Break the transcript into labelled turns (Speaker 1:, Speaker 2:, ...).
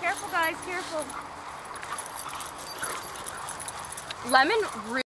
Speaker 1: Careful guys, careful. Lemon